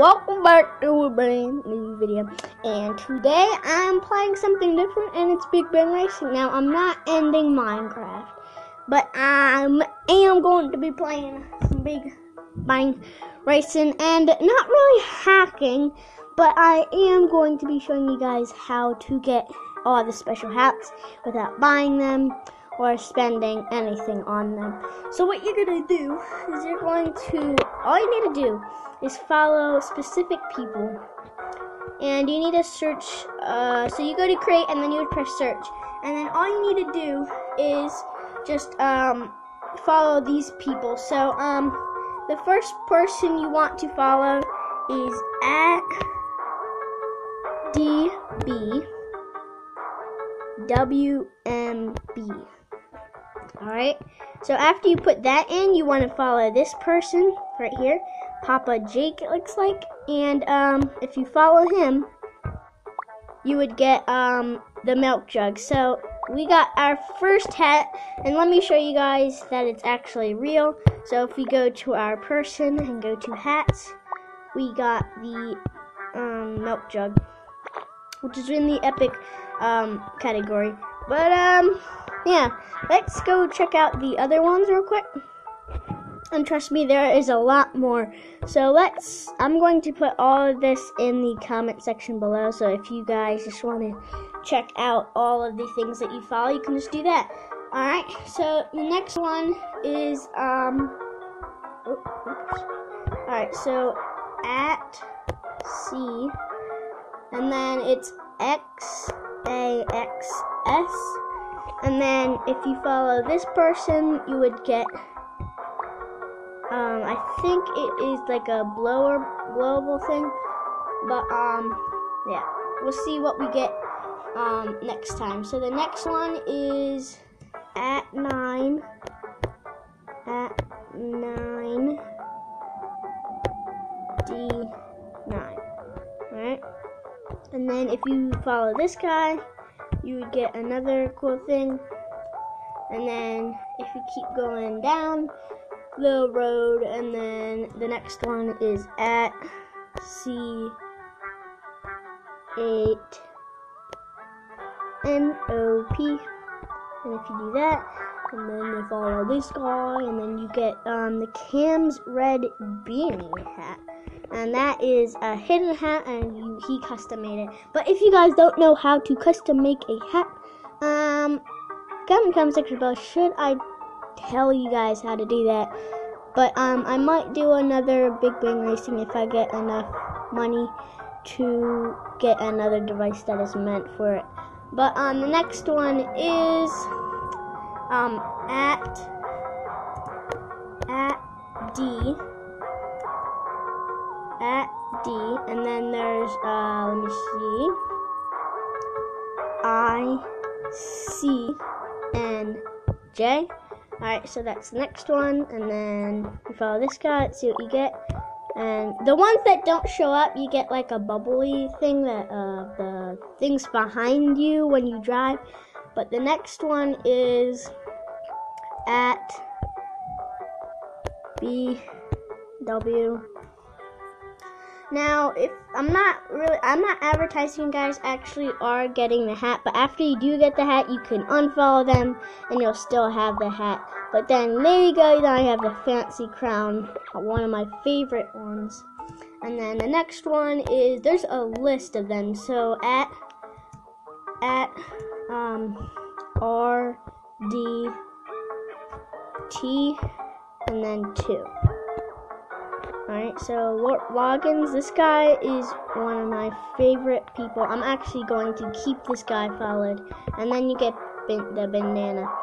welcome back to a brand new video. And today I'm playing something different and it's Big Bang Racing. Now I'm not ending Minecraft, but I am going to be playing some Big Bang Racing and not really hacking, but I am going to be showing you guys how to get all the special hats without buying them or spending anything on them. So what you're gonna do is you're going to all you need to do is follow specific people, and you need to search. Uh, so you go to create, and then you would press search, and then all you need to do is just um, follow these people. So um, the first person you want to follow is at DB. WMB. Alright, so after you put that in, you want to follow this person right here, Papa Jake, it looks like. And um, if you follow him, you would get um, the milk jug. So we got our first hat, and let me show you guys that it's actually real. So if we go to our person and go to hats, we got the um, milk jug, which is in the epic um, category. But um, yeah, let's go check out the other ones real quick. And trust me, there is a lot more. So let's, I'm going to put all of this in the comment section below. So if you guys just want to check out all of the things that you follow, you can just do that. Alright, so the next one is, um, oh, Alright, so at C, and then it's X A X S. And then if you follow this person, you would get um I think it is like a blower blowable thing. But um yeah. We'll see what we get um next time. So the next one is at nine at nine D nine. Alright? And then if you follow this guy, you would get another cool thing. And then if you keep going down the road, and then the next one is at C8 NOP. And if you do that, and then you follow this guy, and then you get um, the Cam's Red Beanie hat and that is a hidden hat and you, he custom made it but if you guys don't know how to custom make a hat um the comment section below should i tell you guys how to do that. But um i might do another big bang racing if i get enough money to get another device that is meant for it. But um the next one is um at at d. At D, and then there's, uh, let me see, I, C, and J. Alright, so that's the next one, and then you follow this guy, see what you get. And the ones that don't show up, you get like a bubbly thing that, uh, the things behind you when you drive. But the next one is at B, W, now, if I'm not really, I'm not advertising you guys actually are getting the hat, but after you do get the hat, you can unfollow them and you'll still have the hat. But then there you go, then I have the fancy crown, one of my favorite ones. And then the next one is there's a list of them. So at at um R D T and then two. Alright, so Lord Loggins, this guy is one of my favorite people. I'm actually going to keep this guy followed. And then you get the bandana.